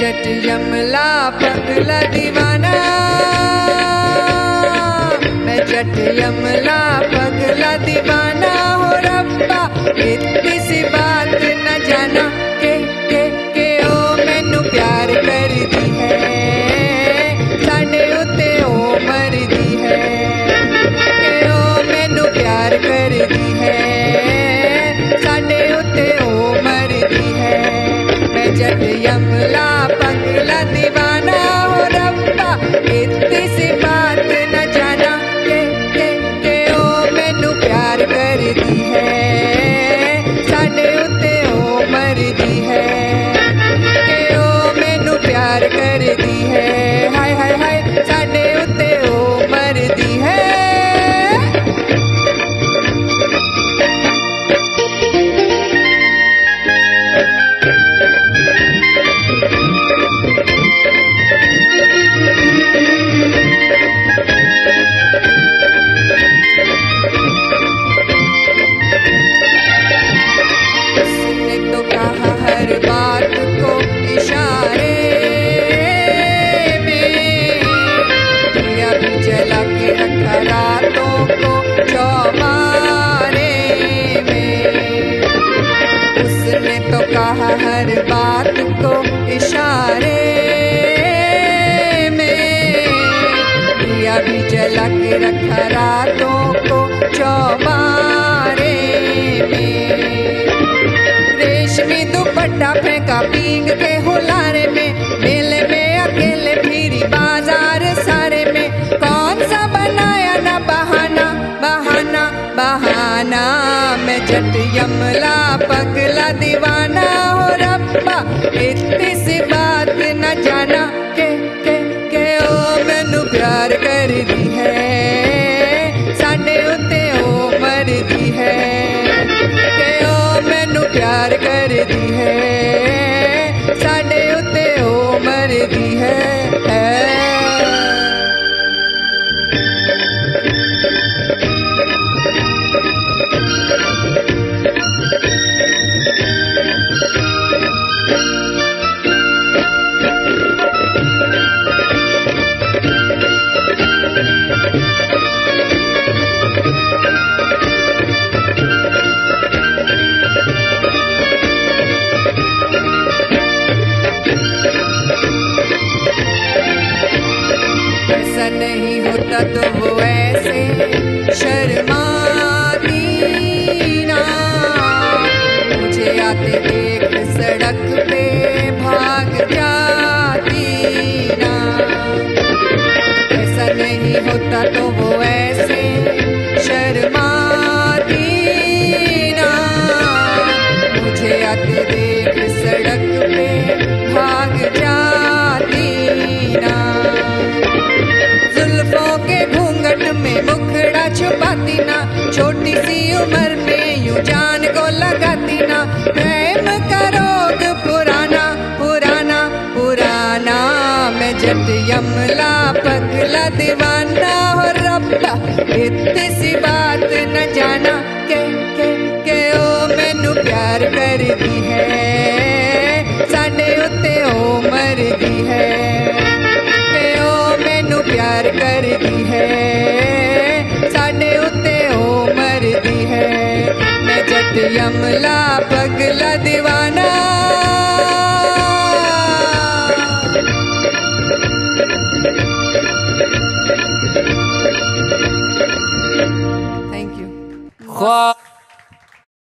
जट यमला पगला दीवाना। मैं जट यमला कर है। दिया भी जला रखा रातों को चौबारे में। रेशमी दुपट्टा फेंका पींग के हुलारे में। मेले में अकेले फिरी बाज़ार सारे में। कौन सा बनाया ना बहाना बहाना बहाना। मैं जट यमला पगला दीवाना हो रब्बा। इतनी आते सड़क पे भाग ऐसा नहीं होता तो वो शर्माती ना। मुझे सड़क पे भाग जुल्फों के में छुपाती ना। छोटी सी उम्र में यूँ जान पगला दीवाना हो रब्बा इतनी सी बात न जाना। के के के ओ, मैनू प्यार कर दी है। साडे उत्ते ओ मरदी है। ते ओ, मैनू प्यार कर दी है। साडे उत्ते ओ मरदी है। मैं जट यमला पगला दीवाना।